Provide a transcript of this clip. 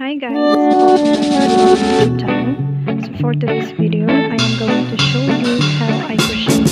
Hi guys, YouTube channel. So for today's video, I am going to show you how I crochet